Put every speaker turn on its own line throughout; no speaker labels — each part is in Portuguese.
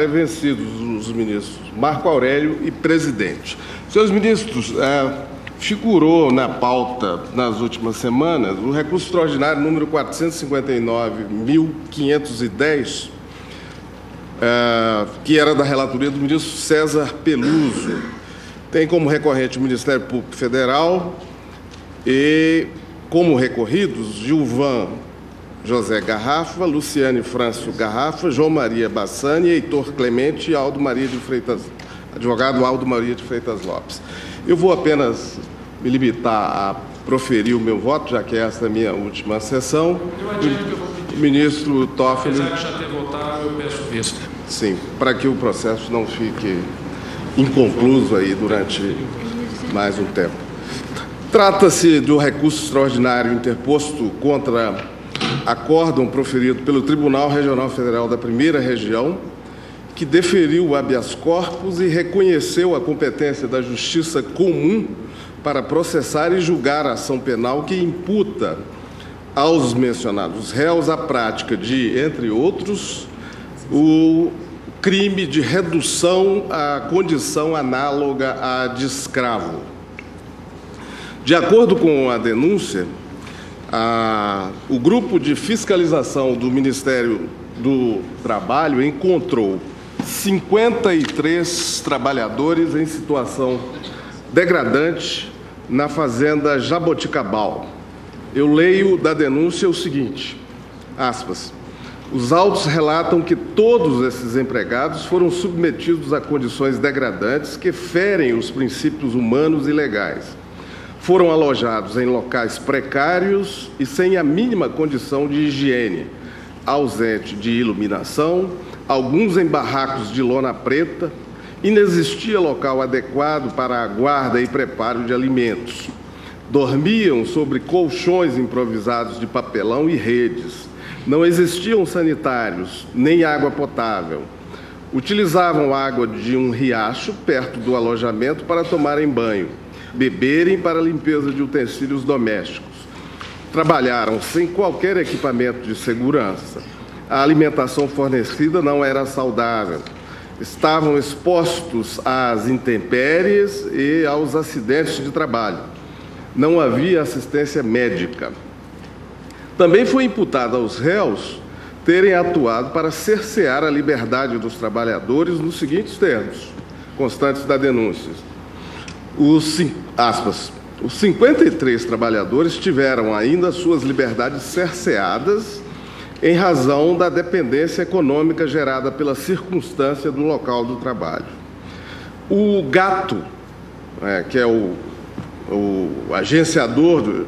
vencidos os ministros Marco Aurélio e presidente. Senhores ministros, é, figurou na pauta nas últimas semanas o recurso extraordinário número 459.510, é, que era da relatoria do ministro César Peluso. Tem como recorrente o Ministério Público Federal e como recorridos Gilvan José Garrafa, Luciane Frâncio Garrafa, João Maria Bassani, Heitor Clemente e Aldo Maria de Freitas, advogado Aldo Maria de Freitas Lopes. Eu vou apenas me limitar a proferir o meu voto, já que esta é a minha última sessão.
Eu adianto que eu vou pedir.
O ministro Toffoli.
Apesar de já ter votado, eu peço vista.
Sim, para que o processo não fique inconcluso aí durante mais um tempo. Trata-se do recurso extraordinário interposto contra acórdão proferido pelo Tribunal Regional Federal da Primeira Região, que deferiu o habeas corpus e reconheceu a competência da Justiça Comum para processar e julgar a ação penal que imputa aos mencionados réus a prática de, entre outros, o crime de redução à condição análoga à de escravo. De acordo com a denúncia, a, o grupo de fiscalização do Ministério do Trabalho encontrou 53 trabalhadores em situação degradante na fazenda Jaboticabal. Eu leio da denúncia o seguinte, aspas, os autos relatam que todos esses empregados foram submetidos a condições degradantes que ferem os princípios humanos e legais. Foram alojados em locais precários e sem a mínima condição de higiene, ausente de iluminação, alguns em barracos de lona preta, inexistia local adequado para a guarda e preparo de alimentos. Dormiam sobre colchões improvisados de papelão e redes. Não existiam sanitários, nem água potável. Utilizavam água de um riacho perto do alojamento para tomarem banho, beberem para limpeza de utensílios domésticos. Trabalharam sem qualquer equipamento de segurança. A alimentação fornecida não era saudável estavam expostos às intempéries e aos acidentes de trabalho. Não havia assistência médica. Também foi imputado aos réus terem atuado para cercear a liberdade dos trabalhadores nos seguintes termos, constantes da denúncia. Os, aspas, os 53 trabalhadores tiveram ainda suas liberdades cerceadas em razão da dependência econômica gerada pela circunstância do local do trabalho. O gato, é, que é o, o agenciador do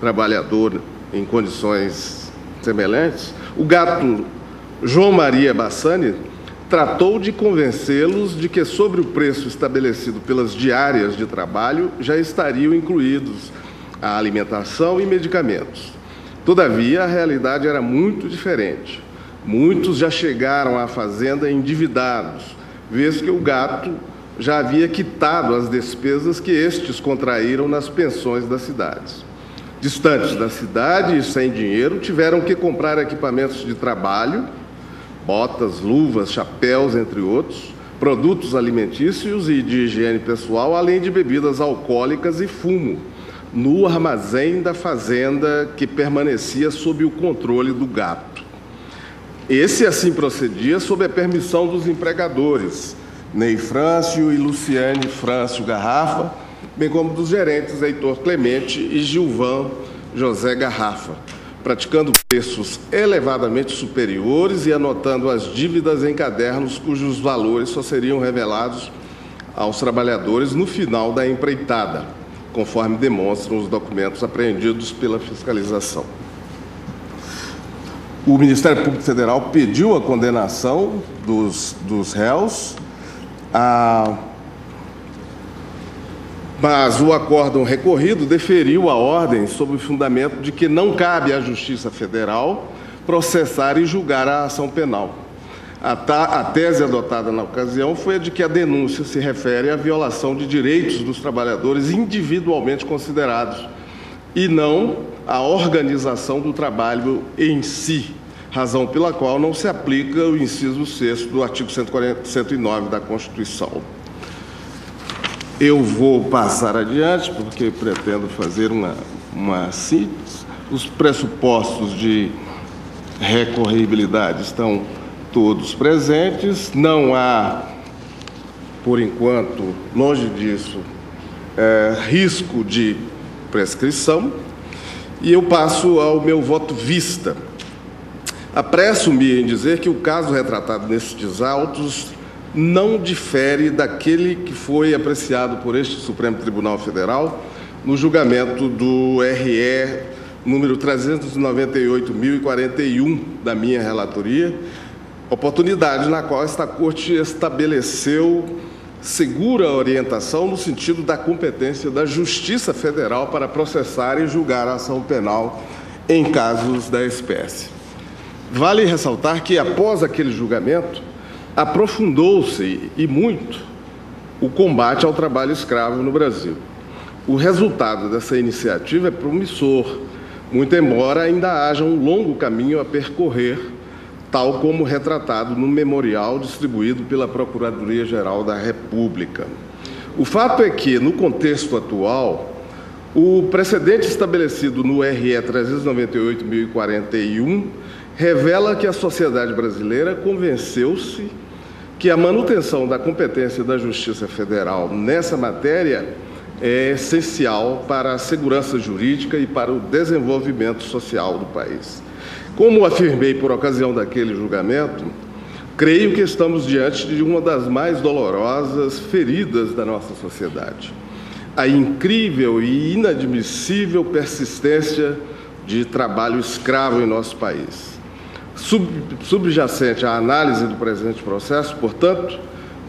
trabalhador em condições semelhantes, o gato João Maria Bassani tratou de convencê-los de que, sobre o preço estabelecido pelas diárias de trabalho, já estariam incluídos a alimentação e medicamentos. Todavia, a realidade era muito diferente. Muitos já chegaram à fazenda endividados, vez que o gato já havia quitado as despesas que estes contraíram nas pensões das cidades. Distantes da cidade e sem dinheiro, tiveram que comprar equipamentos de trabalho, botas, luvas, chapéus, entre outros, produtos alimentícios e de higiene pessoal, além de bebidas alcoólicas e fumo no armazém da fazenda que permanecia sob o controle do gato. Esse assim procedia sob a permissão dos empregadores, Ney Frâncio e Luciane Frâncio Garrafa, bem como dos gerentes Heitor Clemente e Gilvan José Garrafa, praticando preços elevadamente superiores e anotando as dívidas em cadernos cujos valores só seriam revelados aos trabalhadores no final da empreitada conforme demonstram os documentos apreendidos pela fiscalização. O Ministério Público Federal pediu a condenação dos, dos réus, a, mas o acórdão recorrido deferiu a ordem sob o fundamento de que não cabe à Justiça Federal processar e julgar a ação penal. A, a, tese adotada na ocasião foi a de que a denúncia se refere à violação de direitos dos trabalhadores individualmente considerados e não à organização do trabalho em si, razão pela qual não se aplica o inciso 6 do artigo 140, 109 da Constituição. Eu vou passar adiante, porque pretendo fazer uma, uma síntese. Os pressupostos de recorribilidade estão todos presentes, não há, por enquanto, longe disso, é, risco de prescrição. E eu passo ao meu voto vista. Apresso-me em dizer que o caso retratado nestes autos não difere daquele que foi apreciado por este Supremo Tribunal Federal no julgamento do RE número 398.041 da minha relatoria, oportunidade na qual esta Corte estabeleceu segura orientação no sentido da competência da Justiça Federal para processar e julgar a ação penal em casos da espécie. Vale ressaltar que, após aquele julgamento, aprofundou-se e muito o combate ao trabalho escravo no Brasil. O resultado dessa iniciativa é promissor, muito embora ainda haja um longo caminho a percorrer, tal como retratado no memorial distribuído pela Procuradoria-Geral da República. O fato é que, no contexto atual, o precedente estabelecido no RE 398.041 revela que a sociedade brasileira convenceu-se que a manutenção da competência da Justiça Federal nessa matéria é essencial para a segurança jurídica e para o desenvolvimento social do país. Como afirmei por ocasião daquele julgamento, creio que estamos diante de uma das mais dolorosas feridas da nossa sociedade. A incrível e inadmissível persistência de trabalho escravo em nosso país sub, subjacente à análise do presente processo, portanto,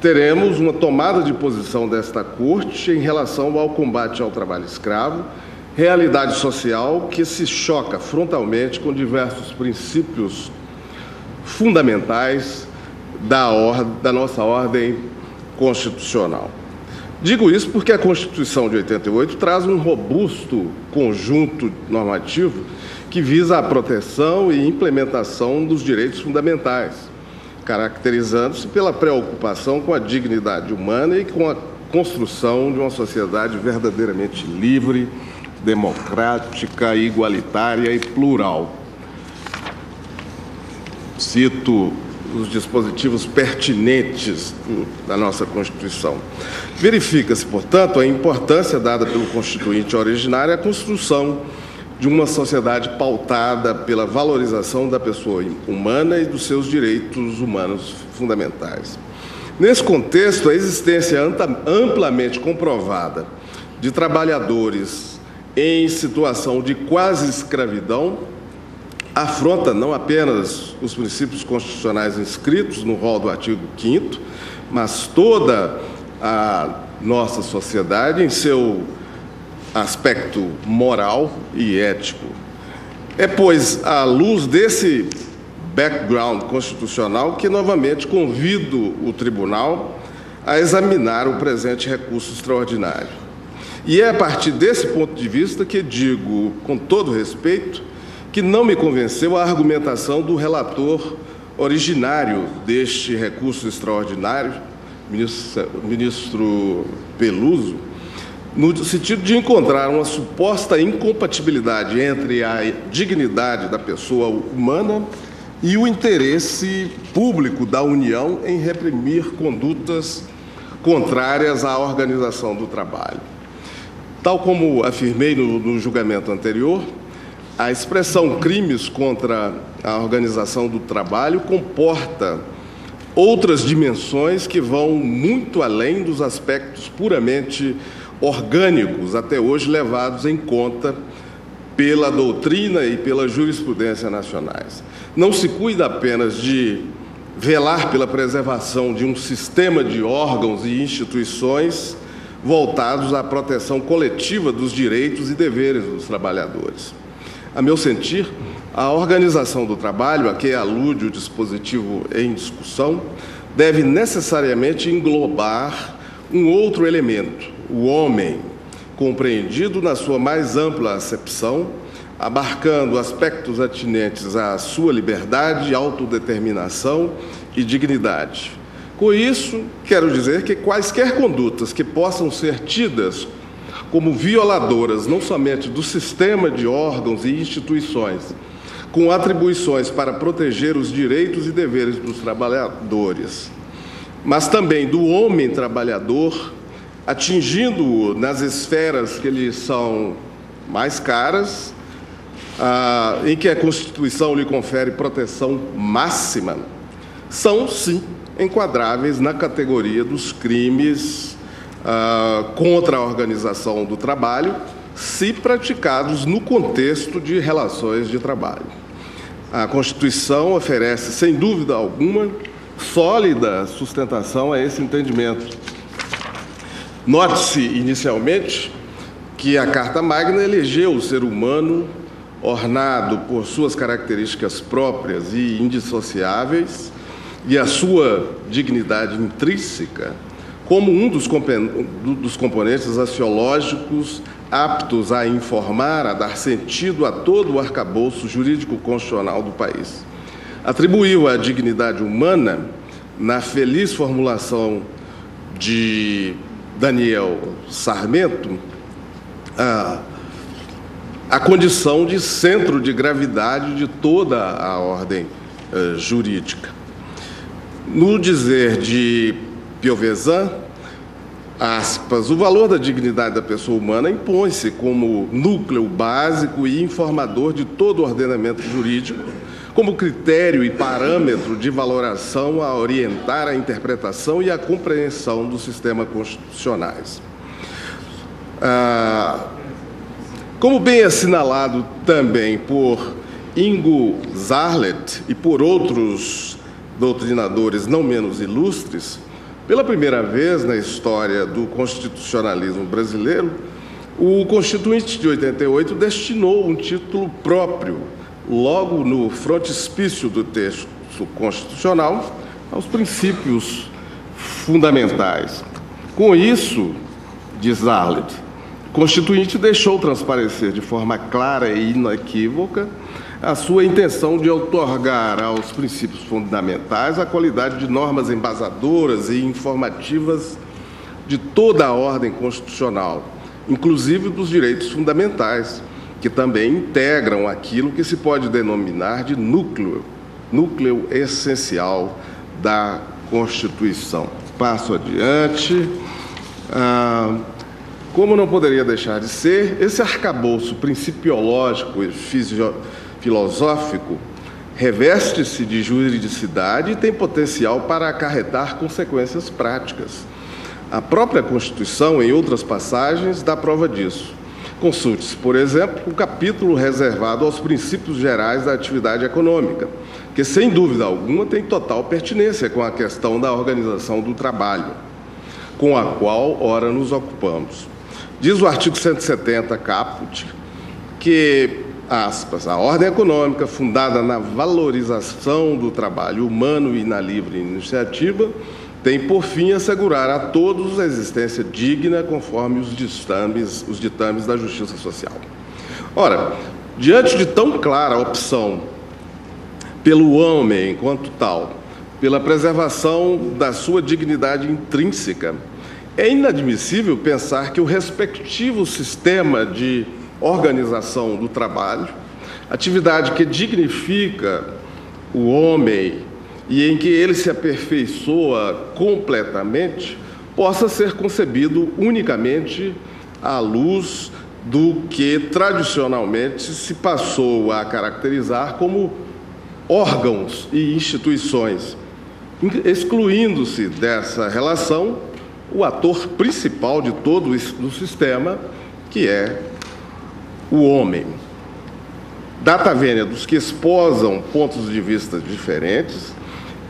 teremos uma tomada de posição desta Corte em relação ao combate ao trabalho escravo, realidade social que se choca frontalmente com diversos princípios fundamentais da, or da nossa ordem constitucional. Digo isso porque a Constituição de 88 traz um robusto conjunto normativo que visa a proteção e implementação dos direitos fundamentais, caracterizando-se pela preocupação com a dignidade humana e com a construção de uma sociedade verdadeiramente livre, democrática, igualitária e plural. Cito os dispositivos pertinentes da nossa Constituição. Verifica-se, portanto, a importância dada pelo Constituinte originário à construção de uma sociedade pautada pela valorização da pessoa humana e dos seus direitos humanos fundamentais. Nesse contexto, a existência amplamente comprovada de trabalhadores em situação de quase escravidão afronta não apenas os princípios constitucionais inscritos no rol do artigo 5 mas toda a nossa sociedade em seu aspecto moral e ético. É, pois, à luz desse background constitucional que novamente convido o tribunal a examinar o presente recurso extraordinário. E é a partir desse ponto de vista que digo, com todo respeito, que não me convenceu a argumentação do relator originário deste recurso extraordinário, ministro, ministro Peluso, no sentido de encontrar uma suposta incompatibilidade entre a dignidade da pessoa humana e o interesse público da União em reprimir condutas contrárias à organização do trabalho. Tal como afirmei no, no julgamento anterior, a expressão crimes contra a organização do trabalho comporta outras dimensões que vão muito além dos aspectos puramente orgânicos até hoje levados em conta pela doutrina e pela jurisprudência nacionais. Não se cuida apenas de velar pela preservação de um sistema de órgãos e instituições voltados à proteção coletiva dos direitos e deveres dos trabalhadores. A meu sentir, a organização do trabalho, a que alude o dispositivo em discussão, deve necessariamente englobar um outro elemento, o homem, compreendido na sua mais ampla acepção, abarcando aspectos atinentes à sua liberdade, autodeterminação e dignidade. Com isso, quero dizer que quaisquer condutas que possam ser tidas como violadoras não somente do sistema de órgãos e instituições, com atribuições para proteger os direitos e deveres dos trabalhadores, mas também do homem trabalhador, atingindo-o nas esferas que lhe são mais caras, ah, em que a Constituição lhe confere proteção máxima, são sim enquadráveis na categoria dos crimes ah, contra a organização do trabalho, se praticados no contexto de relações de trabalho. A Constituição oferece, sem dúvida alguma, sólida sustentação a esse entendimento. Note-se, inicialmente, que a Carta Magna elegeu o ser humano ornado por suas características próprias e indissociáveis e a sua dignidade intrínseca como um dos, componentes axiológicos aptos a informar, a dar sentido a todo o arcabouço jurídico constitucional do país. Atribuiu a dignidade humana, na feliz formulação de Daniel Sarmento, a, a condição de centro de gravidade de toda a ordem uh, jurídica. No dizer de Piovesan, aspas, o valor da dignidade da pessoa humana impõe-se como núcleo básico e informador de todo o ordenamento jurídico, como critério e parâmetro de valoração a orientar a interpretação e a compreensão dos sistemas constitucionais. Ah, como bem assinalado também por Ingo Zarlet e por outros doutrinadores não menos ilustres, pela primeira vez na história do constitucionalismo brasileiro, o Constituinte de 88 destinou um título próprio, logo no frontispício do texto constitucional, aos princípios fundamentais. Com isso, diz Arlett, o Constituinte deixou transparecer de forma clara e inequívoca a sua intenção de otorgar aos princípios fundamentais a qualidade de normas embasadoras e informativas de toda a ordem constitucional, inclusive dos direitos fundamentais, que também integram aquilo que se pode denominar de núcleo, núcleo essencial da Constituição. Passo adiante. Ah, como não poderia deixar de ser, esse arcabouço principiológico e filosófico reveste-se de juridicidade e tem potencial para acarretar consequências práticas. A própria Constituição, em outras passagens, dá prova disso. Consulte-se, por exemplo, o capítulo reservado aos princípios gerais da atividade econômica, que, sem dúvida alguma, tem total pertinência com a questão da organização do trabalho, com a qual, ora, nos ocupamos. Diz o artigo 170, caput, que aspas, a ordem econômica fundada na valorização do trabalho humano e na livre iniciativa tem por fim assegurar a todos a existência digna conforme os ditames, os ditames da justiça social. Ora, diante de tão clara opção pelo homem enquanto tal, pela preservação da sua dignidade intrínseca, é inadmissível pensar que o respectivo sistema de organização do trabalho, atividade que dignifica o homem e em que ele se aperfeiçoa completamente, possa ser concebido unicamente à luz do que tradicionalmente se passou a caracterizar como órgãos e instituições, excluindo-se dessa relação o ator principal de todo o sistema, que é o homem. Data vênia dos que esposam pontos de vista diferentes,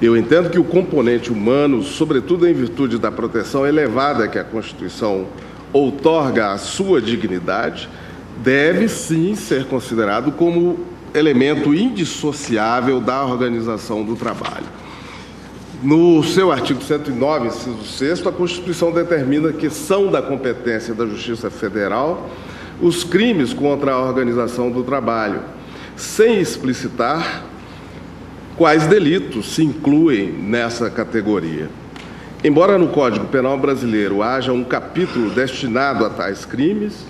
eu entendo que o componente humano, sobretudo em virtude da proteção elevada que a Constituição outorga à sua dignidade, deve sim ser considerado como elemento indissociável da organização do trabalho. No seu artigo 109, inciso 6, a Constituição determina que são da competência da Justiça Federal os crimes contra a organização do trabalho, sem explicitar quais delitos se incluem nessa categoria. Embora no Código Penal brasileiro haja um capítulo destinado a tais crimes,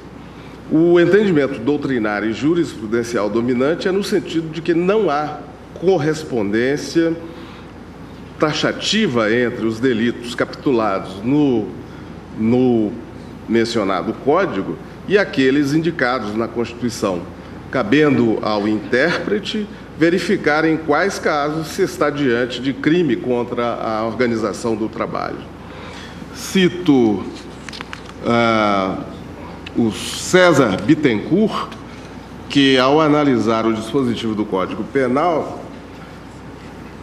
o entendimento doutrinário e jurisprudencial dominante é no sentido de que não há correspondência taxativa entre os delitos capitulados no, no mencionado Código e aqueles indicados na Constituição, cabendo ao intérprete verificar em quais casos se está diante de crime contra a organização do trabalho. Cito ah, o César Bittencourt, que, ao analisar o dispositivo do Código Penal,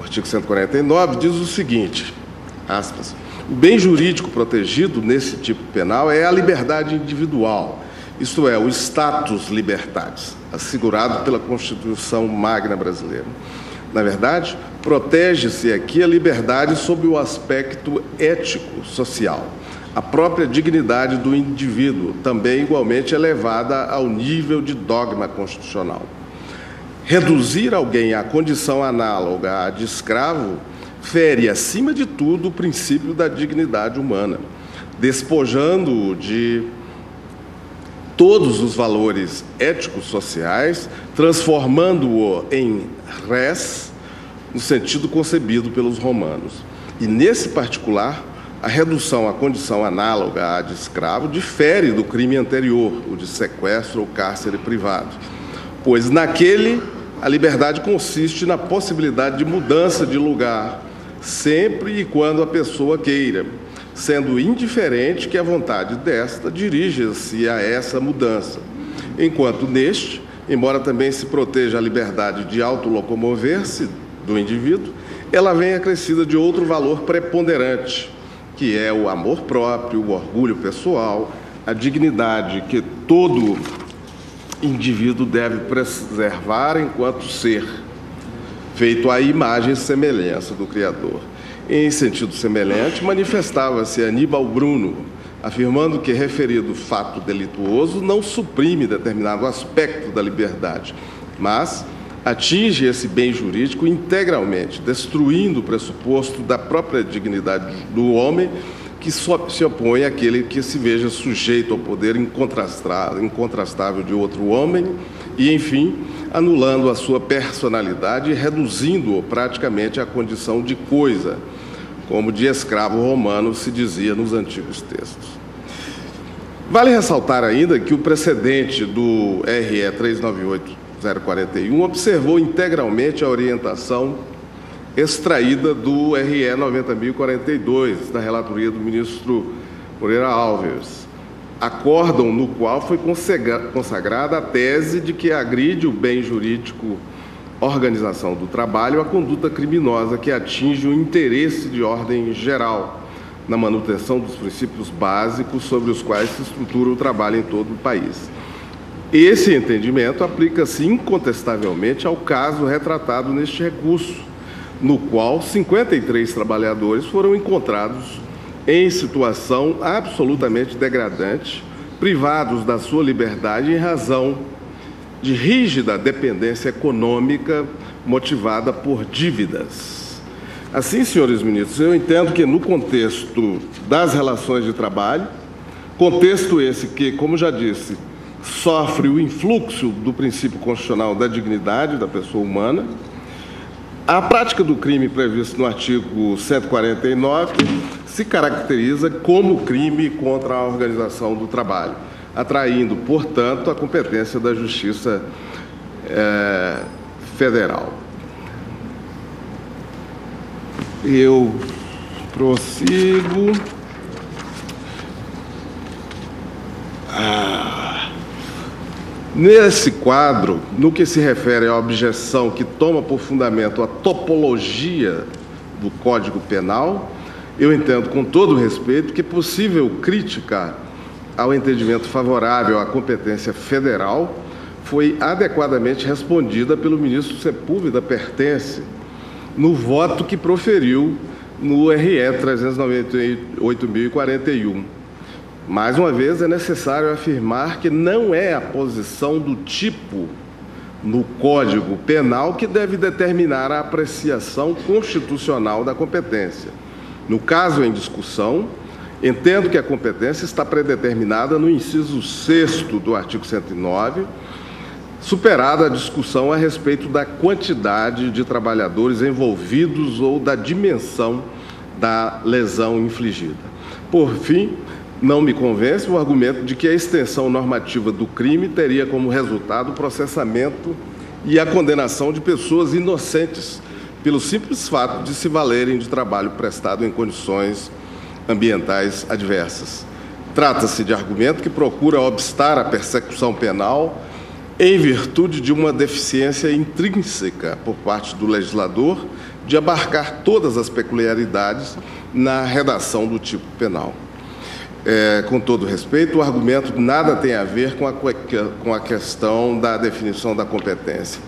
artigo 149, diz o seguinte: aspas, o bem jurídico protegido nesse tipo penal é a liberdade individual, isto é, o status libertatis assegurado pela Constituição Magna Brasileira. Na verdade, protege-se aqui a liberdade sob o aspecto ético-social. A própria dignidade do indivíduo, também igualmente elevada ao nível de dogma constitucional. Reduzir alguém à condição análoga à de escravo fere, acima de tudo, o princípio da dignidade humana, despojando-o de todos os valores éticos sociais, transformando-o em res, no sentido concebido pelos romanos. E nesse particular, a redução à condição análoga à de escravo difere do crime anterior, o de sequestro ou cárcere privado, pois naquele a liberdade consiste na possibilidade de mudança de lugar, sempre e quando a pessoa queira sendo indiferente que a vontade desta dirija-se a essa mudança. Enquanto neste, embora também se proteja a liberdade de autolocomover-se do indivíduo, ela vem acrescida de outro valor preponderante, que é o amor próprio, o orgulho pessoal, a dignidade que todo indivíduo deve preservar enquanto ser, feito à imagem e semelhança do Criador. Em sentido semelhante, manifestava-se Aníbal Bruno, afirmando que referido fato delituoso não suprime determinado aspecto da liberdade, mas atinge esse bem jurídico integralmente, destruindo o pressuposto da própria dignidade do homem que só se opõe àquele que se veja sujeito ao poder incontrastável de outro homem e, enfim, anulando a sua personalidade e reduzindo-o praticamente à condição de coisa, como de escravo romano se dizia nos antigos textos. Vale ressaltar ainda que o precedente do RE 398041 observou integralmente a orientação extraída do RE 90042, da relatoria do ministro Moreira Alves, acórdão no qual foi consagrada a tese de que agride o bem jurídico organização do trabalho a conduta criminosa que atinge o interesse de ordem geral na manutenção dos princípios básicos sobre os quais se estrutura o trabalho em todo o país. Esse entendimento aplica-se incontestavelmente ao caso retratado neste recurso, no qual 53 trabalhadores foram encontrados em situação absolutamente degradante, privados da sua liberdade em razão de rígida dependência econômica motivada por dívidas. Assim, senhores ministros, eu entendo que no contexto das relações de trabalho, contexto esse que, como já disse, sofre o influxo do princípio constitucional da dignidade da pessoa humana, a prática do crime previsto no artigo 149 se caracteriza como crime contra a organização do trabalho atraindo, portanto, a competência da Justiça é, Federal. Eu prossigo. Ah. Nesse quadro, no que se refere à objeção que toma por fundamento a topologia do Código Penal, eu entendo com todo respeito que possível criticar ao entendimento favorável à competência federal foi adequadamente respondida pelo ministro Sepúlveda Pertence no voto que proferiu no RE 398.041. Mais uma vez, é necessário afirmar que não é a posição do tipo no Código Penal que deve determinar a apreciação constitucional da competência. No caso em discussão, entendo que a competência está predeterminada no inciso 6 do artigo 109, superada a discussão a respeito da quantidade de trabalhadores envolvidos ou da dimensão da lesão infligida. Por fim, não me convence o argumento de que a extensão normativa do crime teria como resultado o processamento e a condenação de pessoas inocentes pelo simples fato de se valerem de trabalho prestado em condições ambientais adversas. Trata-se de argumento que procura obstar a persecução penal em virtude de uma deficiência intrínseca por parte do legislador de abarcar todas as peculiaridades na redação do tipo penal. É, com todo respeito, o argumento nada tem a ver com a, com a questão da definição da competência.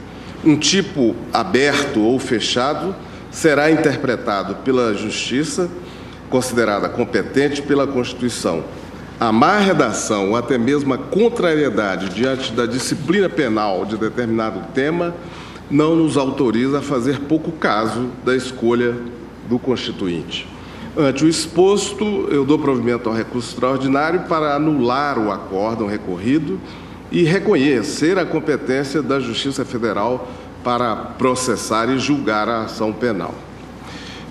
Um tipo aberto ou fechado será interpretado pela Justiça, considerada competente pela Constituição. A má redação ou até mesmo a contrariedade diante da disciplina penal de determinado tema não nos autoriza a fazer pouco caso da escolha do Constituinte. Ante o exposto, eu dou provimento ao recurso extraordinário para anular o acórdão recorrido e reconhecer a competência da Justiça Federal para processar e julgar a ação penal.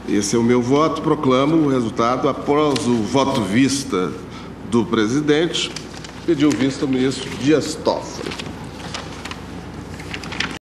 Esse é o meu voto. Proclamo o resultado após o voto vista do presidente. Pediu vista o ministro Dias Toffoli.